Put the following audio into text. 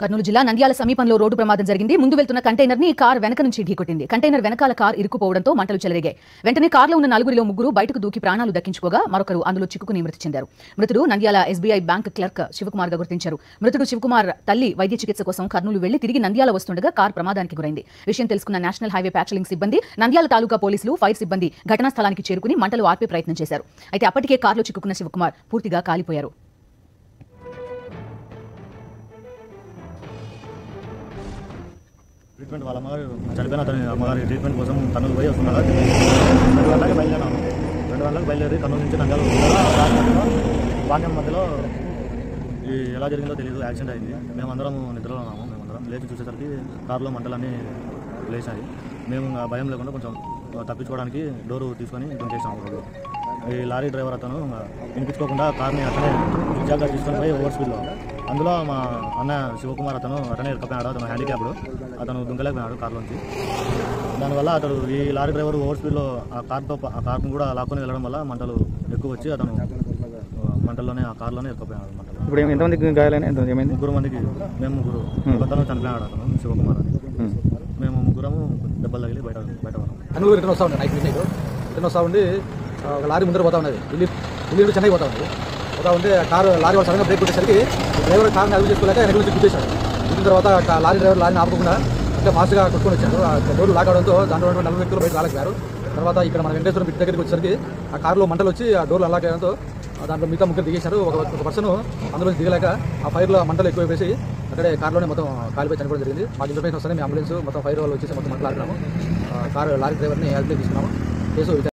కర్నూలు జిల్లా నంద్యాల సమీపంలో రోడ్డు ప్రమాదం జరిగింది. ముందు వెళ్తున్న కంటైనర్ని కార్ వెనక నుంచి ఢీకొట్టింది కంటైనర్ వెనకాల కార్ ఇరుక్కుపోవడంతో మంటలు చెలరేగాయి. వెంటనే కార్లో ఉన్న నలుగురిలో ముగ్గురు బయటకు దూకి ప్రాణాలు దక్కించుకోగా మరొకరు అందులో చిక్కుకుని మృతి చెందారు. మృతుడు నంద్యాల ఎస్బీఐ బ్యాంక్ క్లర్క్ శివకుమార్గా గుర్తించారు. మృతుడు శివకుమార్ తల్లి వైద్య చికిత్స కోసం కర్నూలు వెళ్ళి తిరిగి నంద్యాల వస్తుండగా కార్ ప్రమాదానికి గురైంది. విషయం తెలుసుకున్న నేషనల్ హైవే ప్యాచలింగ్ సిబ్బంది నంద్యాల తాలూకా పోలీసులు ఫైర్ సిబ్బంది ఘటనా స్థలానికి చేరుకుని మంటలు ఆర్పే ప్రయత్నం చేశారు. అయితే అప్పటికే కార్లో చిక్కుకున్న శివకుమార్ పూర్తిగా కాలిపోయారు. ట్రీట్మెంట్ వాళ్ళ అమ్మగారు చనిపోయిన అతని అమ్మగారి ట్రీట్మెంట్ కోసం కర్నూలు పోయి వస్తున్నారు రెండు గంటలకు బయలుదేరాము రెండు గంటలకు బయలుదేరి కర్నూలు నుంచి నంద్యాల పాండ్యం మధ్యలో ఈ ఎలా జరిగిందో తెలియదు యాక్సిడెంట్ అయింది. మేమందరం నిద్రలో ఉన్నాము మేమందరం. లేచి చూసేసరికి కారులో మంటలన్నీ లేచాయి. మేము ఇంకా భయం లేకుండా కొంచెం తప్పించుకోవడానికి డోరు తీసుకొని దుంకేసాము రోడ్డు ఈ లారీ డ్రైవర్ అతను వినిపించుకోకుండా కార్ని అతనే జాగ్రత్త తీసుకొని పోయి ఓవర్ స్పీడ్లో అందులో మా అన్న శివకుమార్ అతను అతనే ఎక్కపోయాడు అతను హ్యాండిక్యాప్డ్ అతను దుంకలేకపోయాడు కార్లోంచి. దానివల్ల అతడు ఈ లారీ డ్రైవర్ ఓవర్ స్పీడ్లో ఆ కార్తో ఆ కార్ను కూడా లాక్కొని వెళ్ళడం వల్ల మంటలు ఎక్కువ వచ్చి అతను మంటల్లోనే ఆ కార్లోనే ఎక్కపోయాడు మంటలు. ఇప్పుడు ఏం- ఎంతమందికి గాయాలని ఏమైంది? ముగ్గురు మందికి మేము ముగ్గురు ఒకతను చనిపోయాడు అతను శివకుమార్ అని. మేము. ముగ్గురము దెబ్బలు తగిలి బయట బయట కర్నూలు రిటర్న్ వస్తూ ఉండే నైట్ రిటర్న్ వస్తూ ఉండి ఆ, ఒక లారీ ముందర పోతా ఉన్నది. ఢిల్లీ ఢిల్లీ చెన్నై పోతా ఉంది అలా ఉంటే కారు లారీ వాళ్ళు సడన్గా బ్రేక్ కొట్టేసరికి డ్రైవర్ కార్ని అదుపు చేసుకోలేక వెనక నుంచి గుర్తించాడు గుర్తిన తర్వాత లారీ డ్రైవర్ లారీని ఆపకుండా అంటే ఫాస్ట్గా కొట్టుకొని వచ్చాడు ఆ డోర్లు లాక్ అవడంతో దాంట్లో ఉన్న నలుగురు వ్యక్తులు బయట రాలేకపోయారు. తర్వాత ఇక్కడ మన వెంకటేశ్వరం బిడ్డ దగ్గరికి వచ్చేసరికి ఆ కారులో మంటలు వచ్చి ఆ డోర్లు అన్లాక్ అవడంతో దాంట్లో మిగతా ముగ్గురు దిగేశారు. ఒక ఒక పర్సన్ అందులో నుంచి దిగలేక ఆ ఫైర్లో మంటలు ఎక్కువ వేసి అక్కడే కార్లోనే మొత్తం కాలిపోయి చనిపోవడం జరిగింది. మాకు ఇన్ఫర్మేషన్ వస్తే మేము అంబులెన్స్ మొత్తం ఫైర్ వాళ్ళు వచ్చేసి మొత్తం మాట్లాడుతున్నాము కారు లారీ డ్రైవర్ని హెల్ప్ తీసుకున్నాము. కేసు